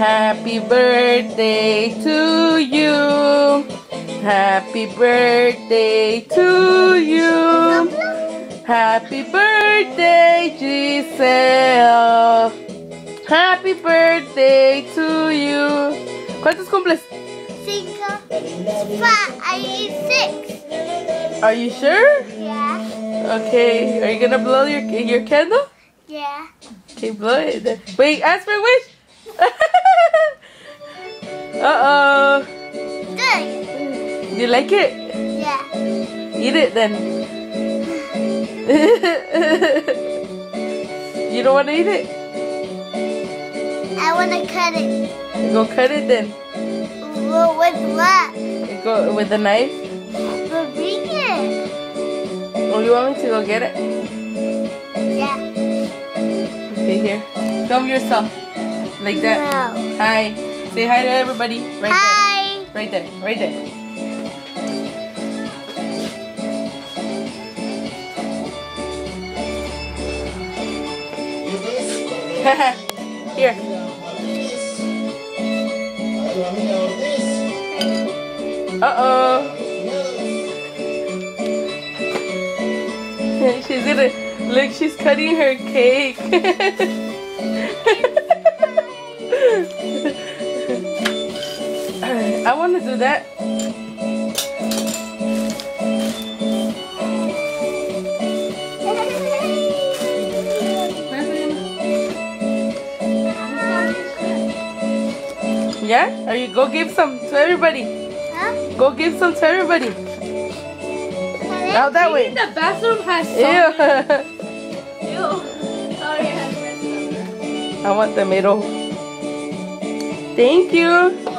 Happy birthday to you. Happy birthday to you. Happy birthday, Giselle. Happy birthday to you. ¿Cuántos cumples? Cinco. Five. I eat six. Are you sure? Yeah. Okay. Are you gonna blow your your candle? Yeah. Okay, blow it. Wait, ask for a wish. uh oh. Good. You like it? Yeah. Eat it then. you don't want to eat it? I wanna cut it. Go cut it then. Well, with what? Go with the knife. But bring it. Oh, you want me to go get it? Yeah. Okay, here. Film yourself. Like that. No. Hi. Say hi to everybody. Right Hi. there. Right there. Right there. here. Uh oh. she's gonna look. She's cutting her cake. I want to do that. Yeah? Are you go give some to everybody? Huh? Go give some to everybody. Out that way. The bathroom has Ew. Ew. Sorry, I had I want the middle. Thank you.